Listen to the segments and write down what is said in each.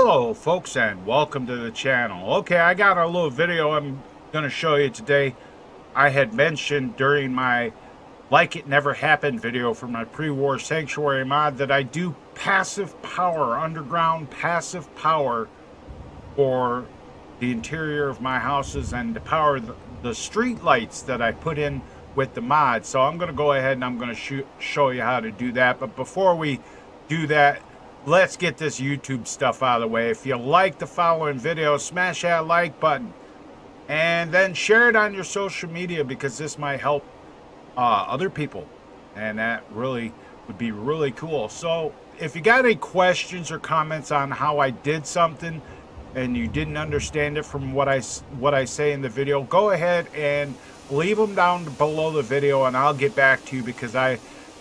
Hello folks and welcome to the channel. Okay, I got a little video I'm going to show you today. I had mentioned during my Like It Never Happened video for my pre-war sanctuary mod that I do passive power, underground passive power for the interior of my houses and to power the, the street lights that I put in with the mod. So I'm going to go ahead and I'm going to show you how to do that. But before we do that, let's get this YouTube stuff out of the way. If you like the following video, smash that like button. And then share it on your social media because this might help uh, other people. And that really would be really cool. So if you got any questions or comments on how I did something and you didn't understand it from what I, what I say in the video, go ahead and leave them down below the video and I'll get back to you because I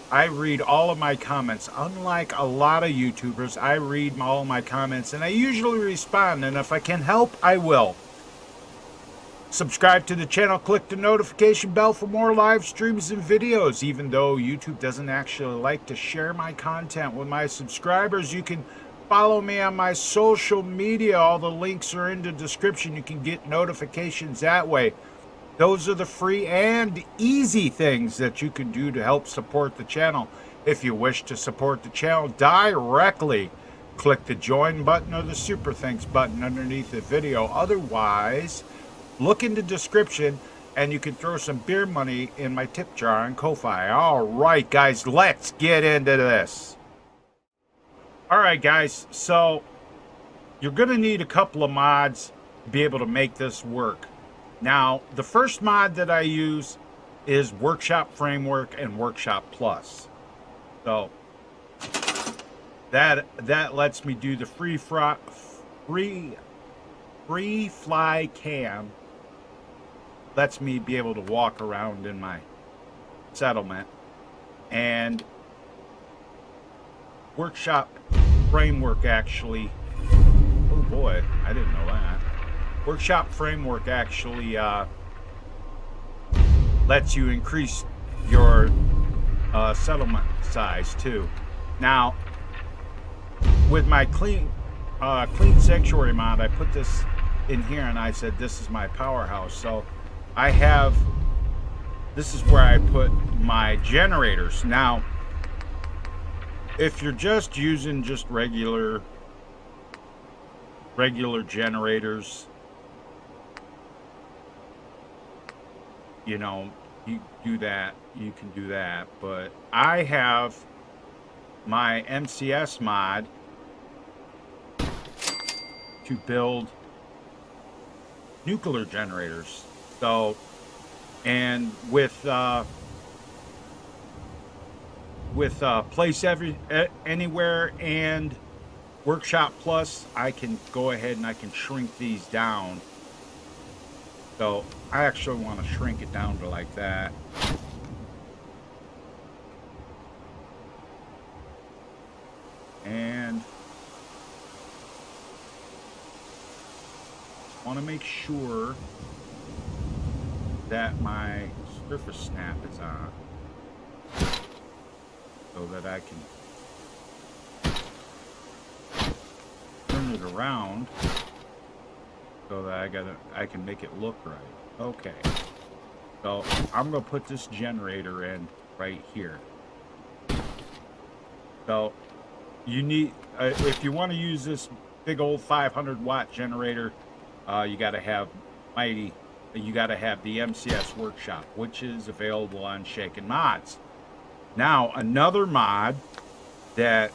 I read all of my comments. Unlike a lot of YouTubers, I read all my comments and I usually respond. And if I can help, I will. Subscribe to the channel, click the notification bell for more live streams and videos. Even though YouTube doesn't actually like to share my content with my subscribers, you can follow me on my social media. All the links are in the description. You can get notifications that way. Those are the free and easy things that you can do to help support the channel. If you wish to support the channel directly, click the join button or the super thanks button underneath the video. Otherwise, look in the description and you can throw some beer money in my tip jar on Ko-Fi. All right, guys, let's get into this. All right, guys, so you're going to need a couple of mods to be able to make this work. Now, the first mod that I use is Workshop Framework and Workshop Plus. So that that lets me do the free fry, free free fly cam. Lets me be able to walk around in my settlement and workshop framework actually oh boy I didn't know that Workshop Framework actually uh, lets you increase your uh, settlement size too. Now, with my clean uh, clean sanctuary mod, I put this in here and I said this is my powerhouse. So I have this is where I put my generators. Now, if you're just using just regular regular generators you know, you do that, you can do that. But I have my MCS mod to build nuclear generators. So, and with uh, with uh, Place Every Anywhere and Workshop Plus, I can go ahead and I can shrink these down so I actually want to shrink it down to like that. And want to make sure that my surface snap is on so that I can turn it around so that I gotta I can make it look right. Okay. So I'm gonna put this generator in right here. So you need uh, if you want to use this big old 500 watt generator, uh, you got to have mighty. You got to have the MCS workshop, which is available on Schaken Mods. Now another mod that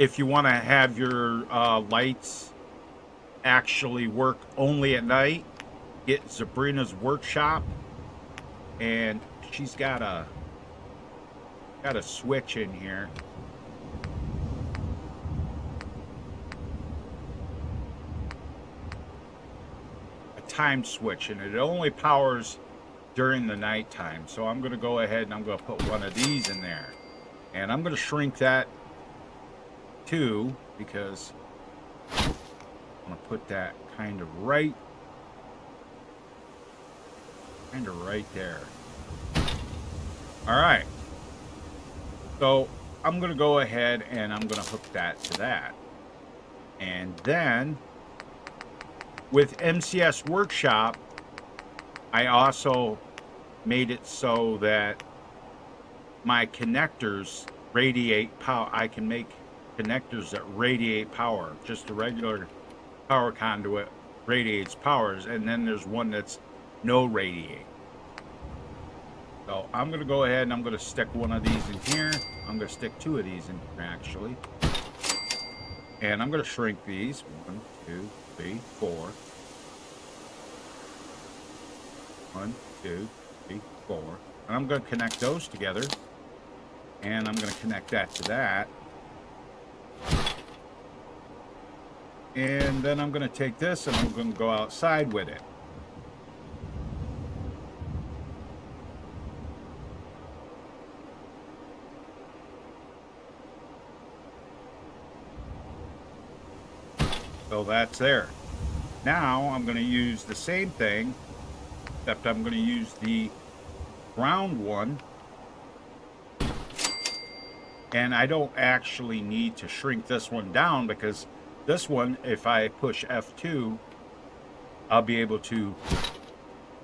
if you want to have your uh, lights actually work only at night, get Sabrina's workshop, and she's got a got a switch in here. A time switch, and it only powers during the nighttime. So I'm going to go ahead and I'm going to put one of these in there. And I'm going to shrink that two because I'm to put that kind of right, kind of right there. All right. So I'm going to go ahead and I'm going to hook that to that. And then with MCS Workshop, I also made it so that my connectors radiate power. I can make connectors that radiate power. Just a regular power conduit radiates powers, and then there's one that's no radiate. So I'm going to go ahead and I'm going to stick one of these in here. I'm going to stick two of these in here, actually. And I'm going to shrink these. One, two, three, four. One, two, three, four. And I'm going to connect those together. And I'm going to connect that to that. And then I'm going to take this and I'm going to go outside with it. So that's there. Now I'm going to use the same thing, except I'm going to use the ground one. And I don't actually need to shrink this one down because this one, if I push F2, I'll be able to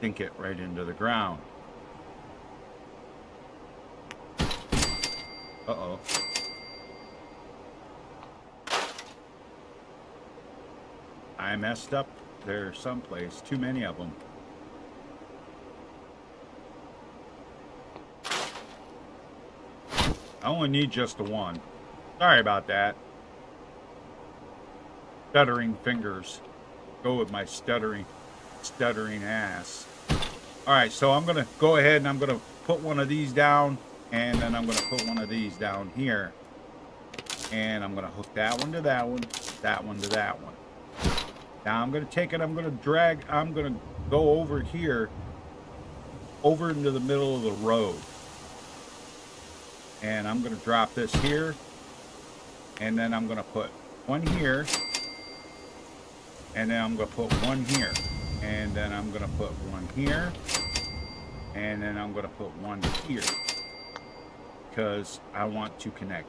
sink it right into the ground. Uh-oh. I messed up there someplace. Too many of them. I only need just the one. Sorry about that stuttering fingers go with my stuttering, stuttering ass. All right, so I'm to go ahead and I'm to put one of these down, and then I'm to put one of these down here. And I'm to hook that one to that one, that one to that one. Now I'm to take it, I'm to drag, I'm to go over here, over into the middle of the road. And I'm to drop this here, and then I'm to put one here, and then I'm going to put one here. And then I'm going to put one here. And then I'm going to put one here. Because I want to connect.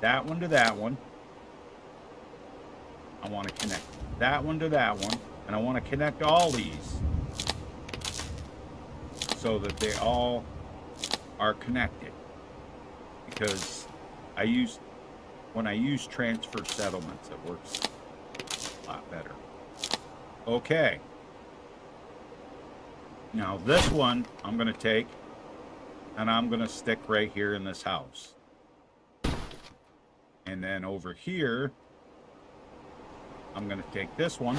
That one to that one. I want to connect that one to that one. And I want to connect all these. So that they all are connected. Because I use when I use transfer settlements it works lot better. Okay. Now this one I'm going to take and I'm going to stick right here in this house. And then over here, I'm going to take this one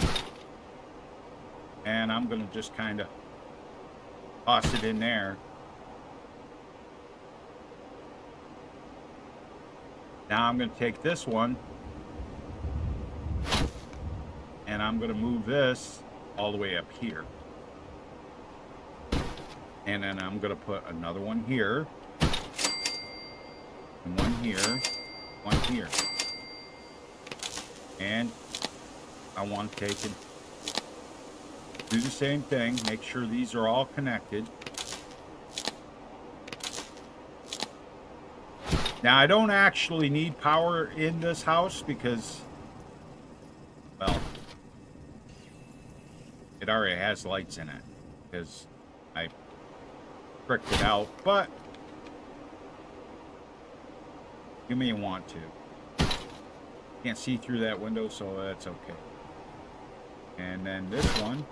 and I'm going to just kind of toss it in there. Now I'm going to take this one and I'm going to move this all the way up here. And then I'm going to put another one here, one here, one here. And I want to take and do the same thing, make sure these are all connected. Now, I don't actually need power in this house because, well, it already has lights in it because I pricked it out, but you may want to. Can't see through that window, so that's okay. And then this one,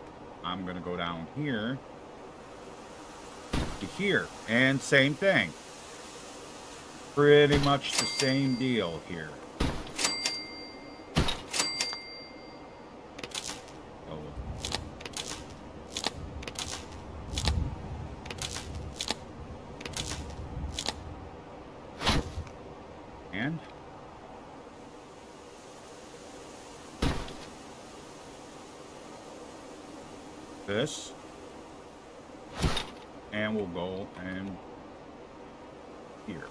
I'm going to go down here to here. And same thing. Pretty much the same deal here. this and here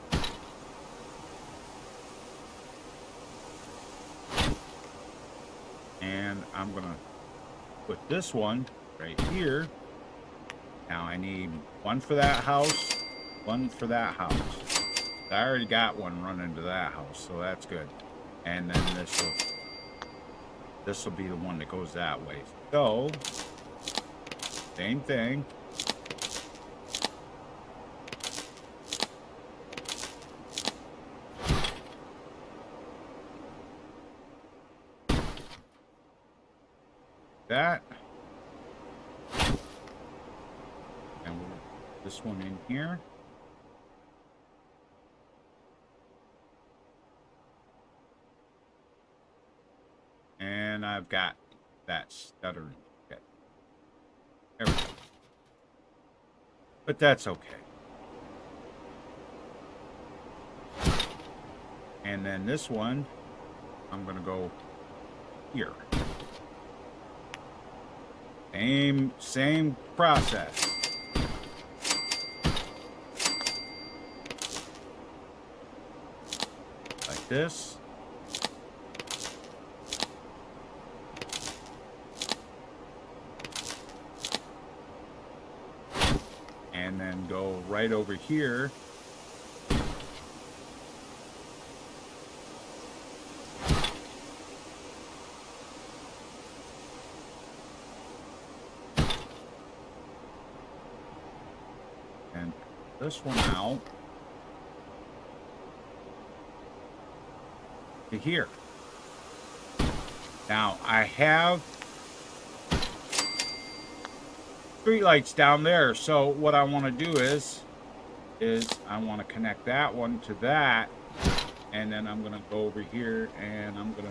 and I'm gonna put this one right here now I need one for that house one for that house I already got one running to that house, so that's good. And then this will this will be the one that goes that way. So same thing. That. And we'll this one in here. And I've got that stuttering. Okay. There we go. But that's okay. And then this one, I'm going to go here. Same, same process. Like this. And then go right over here. And this one out. To here. Now I have street lights down there. So what I want to do is, is I want to connect that one to that. And then I'm going to go over here and I'm going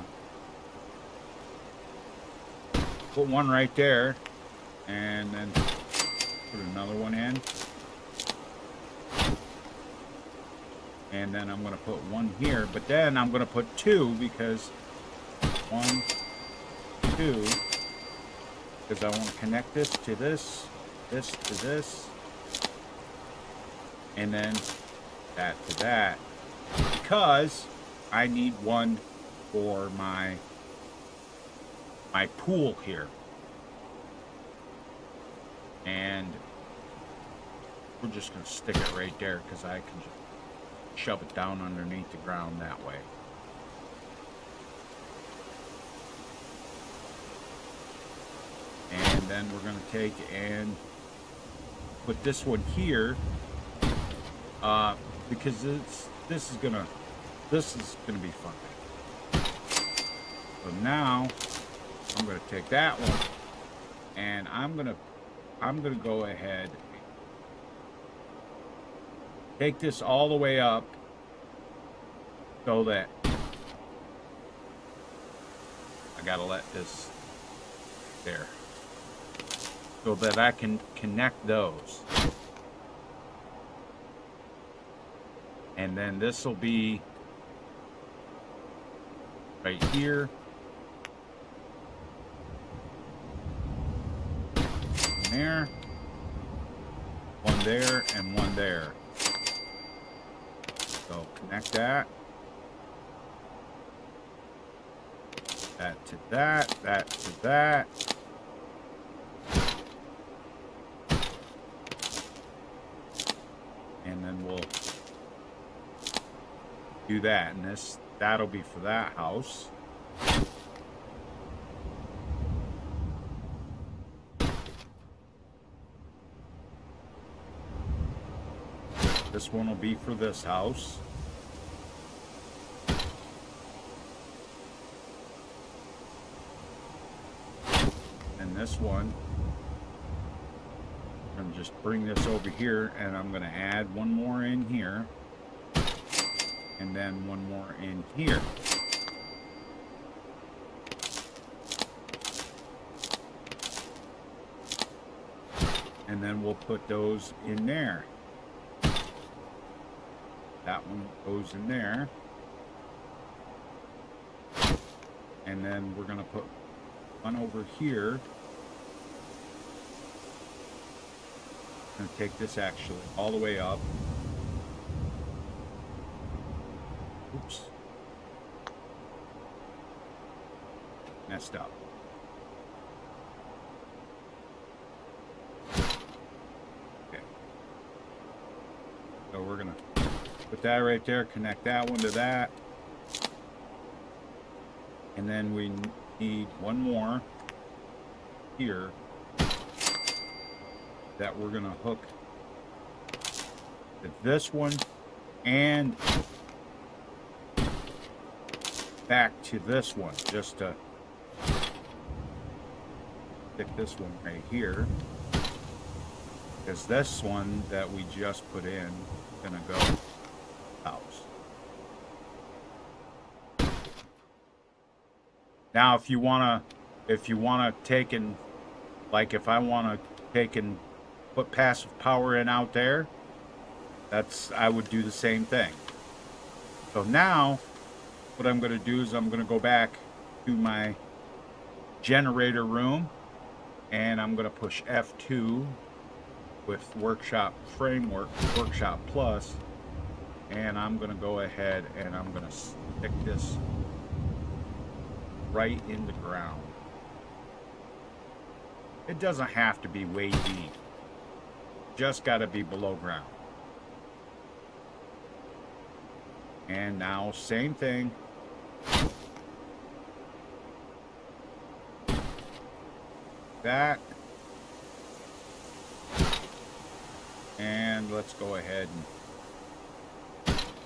to put one right there. And then put another one in. And then I'm going to put one here. But then I'm going to put two because one, two, because I want to connect this to this, this to this, and then that to that, because I need one for my my pool here. And we're just going to stick it right there because I can just shove it down underneath the ground that way. And then we're going to take and put this one here uh, because it's, this is to this is to be fun. So now I'm to take that one and I'm to I'm to go ahead take this all the way up so that I got to let this there so that I can connect those. And then this will be right here. There. One there and one there. So connect that. That to that, that to that. and then we'll do that and this that'll be for that house this one will be for this house and this one I'm just bring this over here and I'm going to add one more in here and then one more in here. And then we'll put those in there. That one goes in there. And then we're going to put one over here. going to take this actually all the way up. Oops. Messed up. Okay. So we're going to Put that right there, connect that one to that. And then we need one more here that we're going to hook to this one and back to this one just to stick this one right here because this one that we just put in is gonna go house. Now if you want to if you want to take and like if I want to take and put passive power in out there that's I would do the same thing. So now what I'm going to do is I'm going to go back to my generator room and I'm going to push F2 with Workshop Framework, Workshop Plus, and I'm going to go ahead and I'm going to stick this right in the ground. It doesn't have to be way deep. Just got to be below ground. And now, same thing. That. And let's go ahead and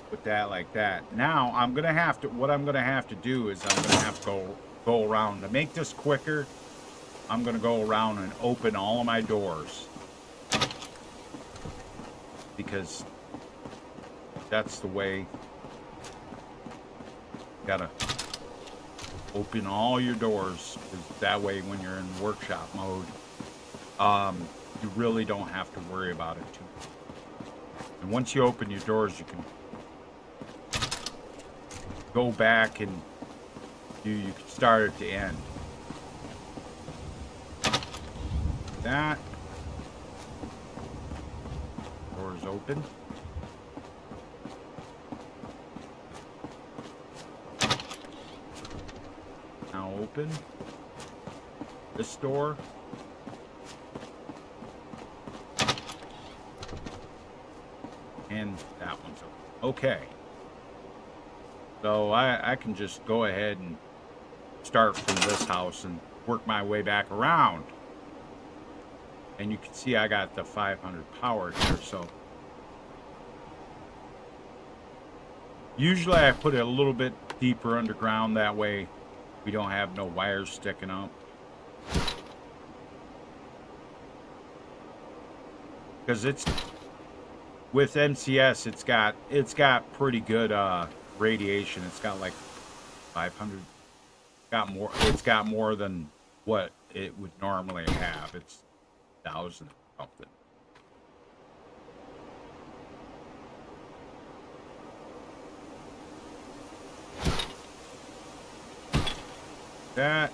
put that like that. Now, I'm to have to, what I'm to have to do is I'm to have to go, go around. To make this quicker, I'm to go around and open all of my doors. Because that's the way gotta open all your doors that way when you're in workshop mode um, you really don't have to worry about it too and once you open your doors you can go back and you you start at the end that door is open Now open. This door. And that one's open. Okay. So I, I can just go ahead and start from this house and work my way back around. And you can see I got the 500 power here, so... Usually I put it a little bit deeper underground, that way we don't have no wires sticking up. Because it's with MCS, it's got it's got pretty good uh, radiation. It's got like 500. Got more. It's got more than what it would normally have. It's thousand something. that.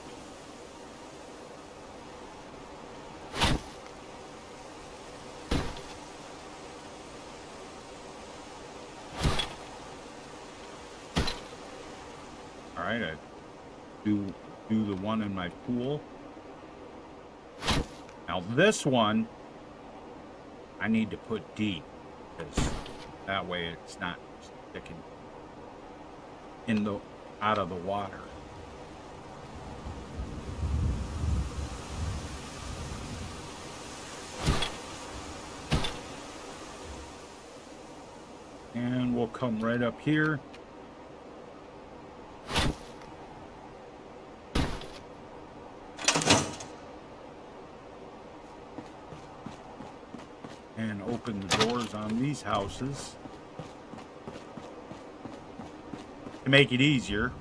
All right, I do do the one in my pool. Now this one, I need to put deep, because that way it's not sticking in the out of the water. And we'll come right up here. And open the on these houses to make it easier.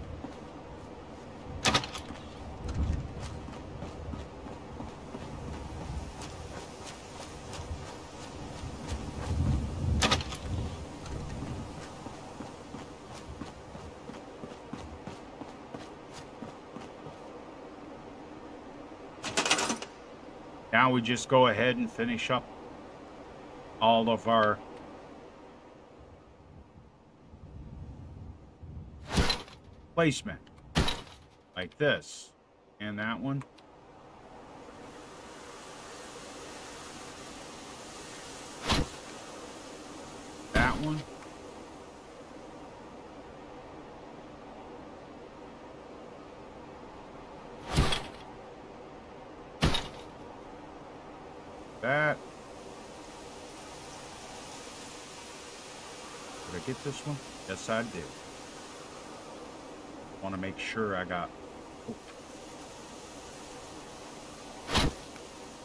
Now we just go ahead and finish up all of our placement. Like this. And that one that. Did I get this one? Yes, I did. Want to make sure I got... Oh.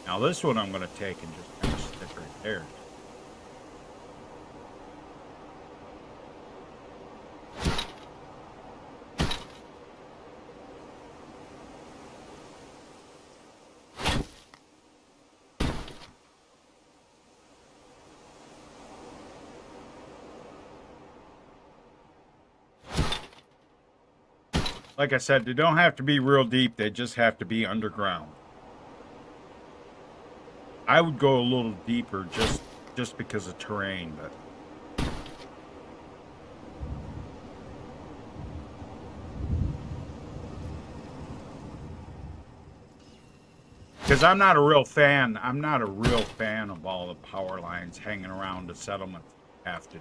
Now this one I'm going to take and just kind of stick right there. Like I said, they don't have to be real deep. They just have to be underground. I would go a little deeper just just because of terrain, but Because I'm not a real fan. I'm not a real fan of all the power lines hanging around the settlement. To.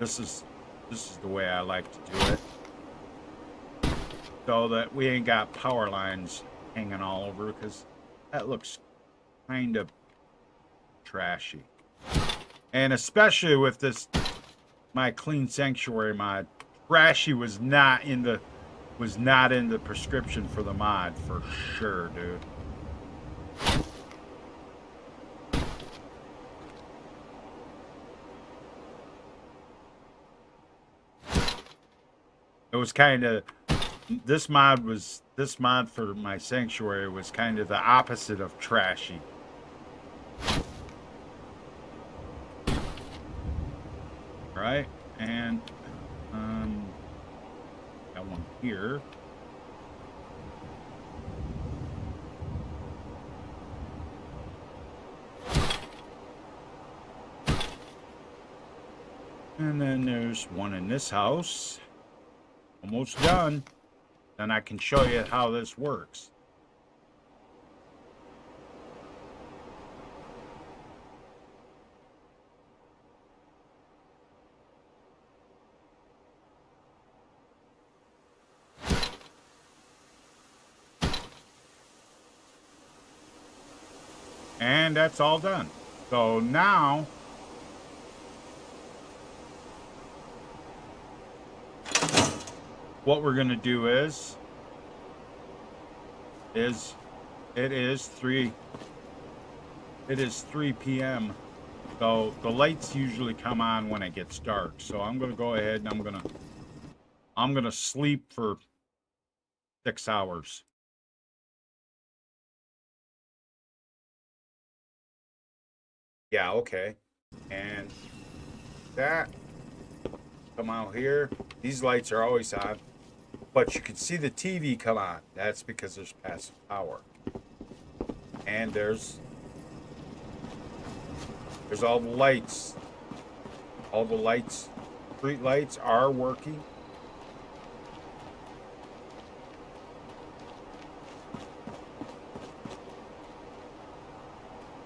This is this is the way I like to do it so that we ain't got power lines hanging all over because that looks kind of trashy. And especially with this, my clean sanctuary mod, trashy was not in the, was not in the prescription for the mod for sure, dude. It was kind of this mod was this mod for my sanctuary was kind of the opposite of trashy. Right, and um, got one here. And then there's one in this house. Almost done then I can show you how this works. And that's all done. So now what we're going to do is, is, it is 3, it is 3 p.m. So the lights usually come on when it gets dark. So I'm going to go ahead and I'm going to, I'm going to sleep for six hours. Yeah, okay. And that, come out here. These lights are always on. But you can see the TV come on. That's because there's passive power. And there's there's all the lights. All the lights, street lights are working.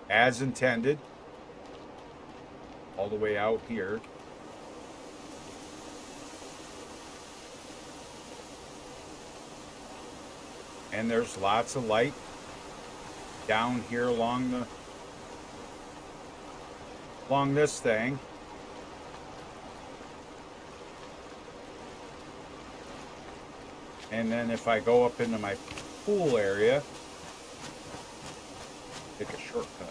As intended. All the way out here. And there's lots of light down here along the along this thing. And then if I go up into my pool area take a shortcut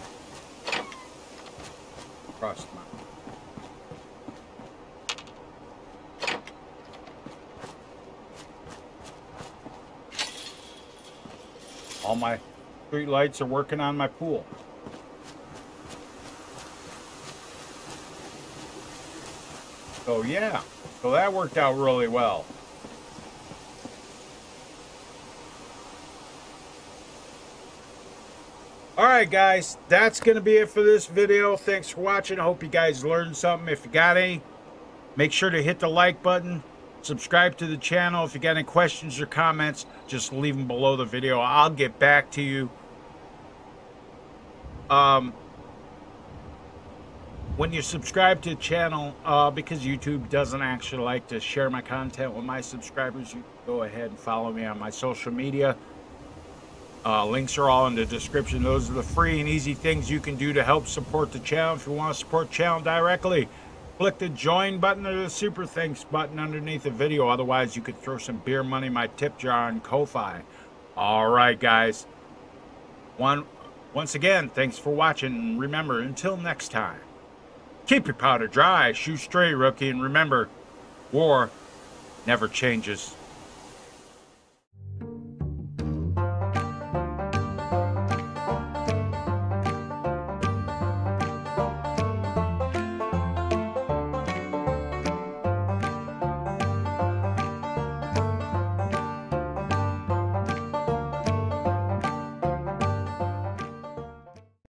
across my All my street lights are working on my pool. So yeah, so that worked out really well. Alright guys, that's going to be it for this video. Thanks for watching. I hope you guys learned something. If you got any, make sure to hit the like button. Subscribe to the channel. If you got any questions or comments, just leave them below the video. I'll get back to you. Um, when you subscribe to the channel, uh, because YouTube doesn't actually like to share my content with my subscribers, you go ahead and follow me on my social media. Uh, links are all in the description. Those are the free and easy things you can do to help support the channel. If you want to support the channel directly, click the join button or the super thanks button underneath the video. Otherwise, you could throw some beer money in my tip jar on Ko-Fi. All right, guys. One, once again, thanks for watching. Remember, until next time, keep your powder dry, shoot straight, rookie, and remember, war never changes.